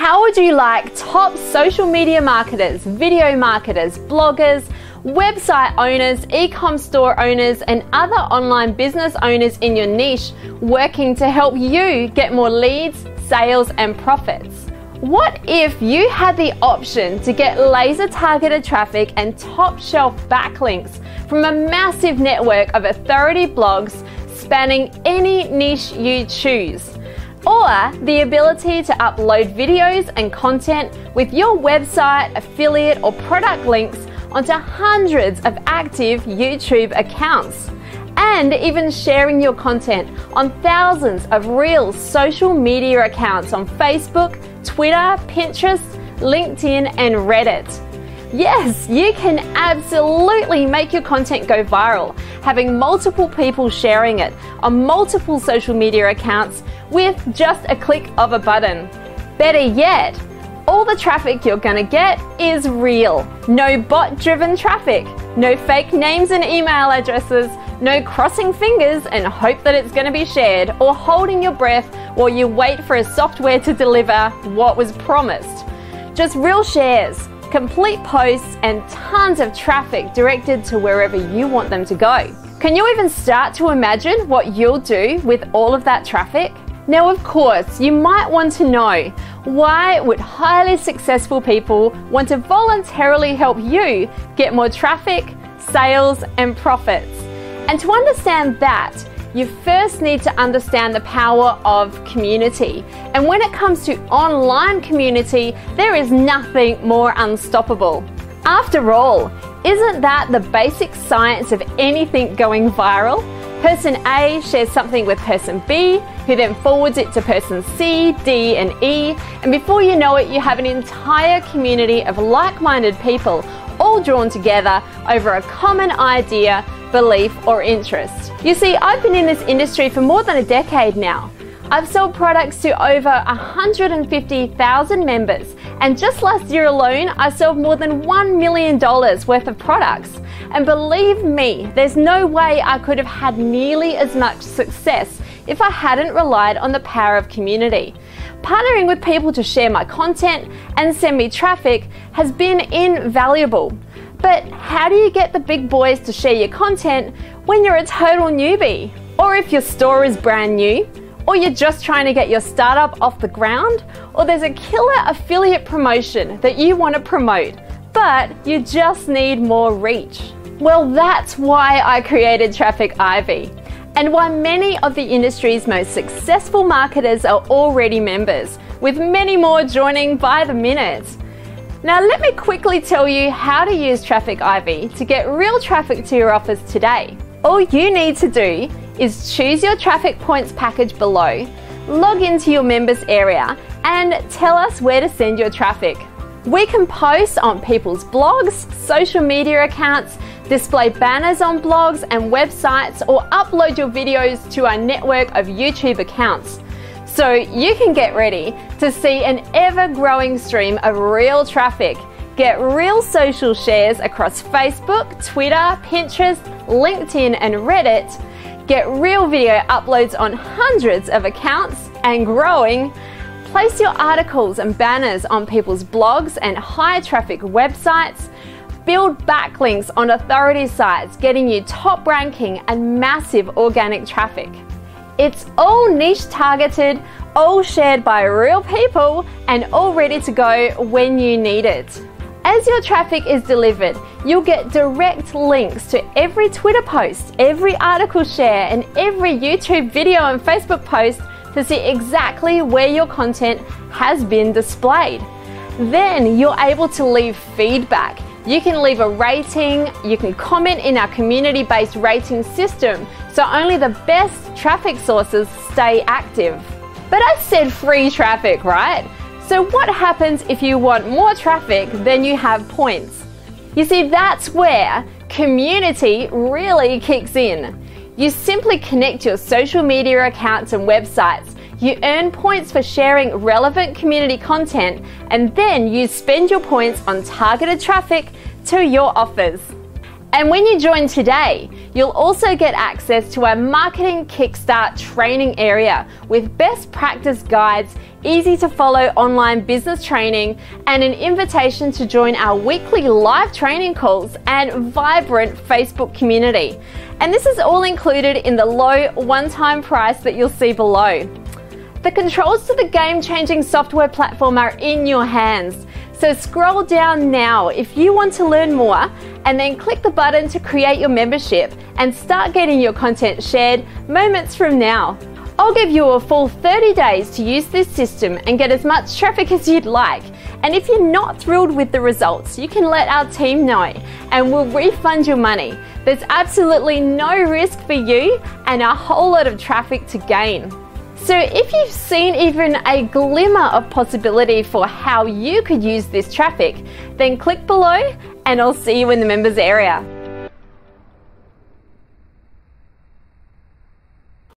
How would you like top social media marketers, video marketers, bloggers, website owners, e-com store owners and other online business owners in your niche working to help you get more leads, sales and profits? What if you had the option to get laser targeted traffic and top shelf backlinks from a massive network of authority blogs spanning any niche you choose? Or the ability to upload videos and content with your website, affiliate, or product links onto hundreds of active YouTube accounts and even sharing your content on thousands of real social media accounts on Facebook, Twitter, Pinterest, LinkedIn, and Reddit. Yes, you can absolutely make your content go viral, having multiple people sharing it on multiple social media accounts with just a click of a button. Better yet, all the traffic you're gonna get is real. No bot driven traffic, no fake names and email addresses, no crossing fingers and hope that it's gonna be shared or holding your breath while you wait for a software to deliver what was promised. Just real shares, complete posts, and tons of traffic directed to wherever you want them to go. Can you even start to imagine what you'll do with all of that traffic? Now, of course, you might want to know why would highly successful people want to voluntarily help you get more traffic, sales, and profits? And to understand that, you first need to understand the power of community. And when it comes to online community, there is nothing more unstoppable. After all, isn't that the basic science of anything going viral? Person A shares something with person B, who then forwards it to person C, D, and E, and before you know it, you have an entire community of like minded people all drawn together over a common idea, belief, or interest. You see, I've been in this industry for more than a decade now. I've sold products to over 150,000 members, and just last year alone, I sold more than $1 million worth of products. And believe me, there's no way I could have had nearly as much success if I hadn't relied on the power of community. Partnering with people to share my content and send me traffic has been invaluable. But how do you get the big boys to share your content when you're a total newbie? Or if your store is brand new? Or you're just trying to get your startup off the ground, or there's a killer affiliate promotion that you want to promote, but you just need more reach. Well, that's why I created Traffic Ivy, and why many of the industry's most successful marketers are already members, with many more joining by the minute. Now, let me quickly tell you how to use Traffic Ivy to get real traffic to your offers today. All you need to do is choose your traffic points package below, log into your members area, and tell us where to send your traffic. We can post on people's blogs, social media accounts, display banners on blogs and websites, or upload your videos to our network of YouTube accounts. So you can get ready to see an ever growing stream of real traffic. Get real social shares across Facebook, Twitter, Pinterest, LinkedIn, and Reddit Get real video uploads on hundreds of accounts and growing. Place your articles and banners on people's blogs and high traffic websites. Build backlinks on authority sites, getting you top ranking and massive organic traffic. It's all niche targeted, all shared by real people, and all ready to go when you need it. As your traffic is delivered, you'll get direct links to every Twitter post, every article share, and every YouTube video and Facebook post to see exactly where your content has been displayed. Then you're able to leave feedback. You can leave a rating, you can comment in our community based rating system so only the best traffic sources stay active. But I said free traffic, right? So what happens if you want more traffic than you have points? You see, that's where community really kicks in. You simply connect your social media accounts and websites. You earn points for sharing relevant community content, and then you spend your points on targeted traffic to your offers. And when you join today, you'll also get access to our Marketing Kickstart training area with best practice guides easy to follow online business training, and an invitation to join our weekly live training calls and vibrant Facebook community. And this is all included in the low one time price that you'll see below. The controls to the game changing software platform are in your hands. So scroll down now if you want to learn more and then click the button to create your membership and start getting your content shared moments from now. I'll give you a full 30 days to use this system and get as much traffic as you'd like. And if you're not thrilled with the results, you can let our team know and we'll refund your money. There's absolutely no risk for you and a whole lot of traffic to gain. So if you've seen even a glimmer of possibility for how you could use this traffic, then click below and I'll see you in the members area.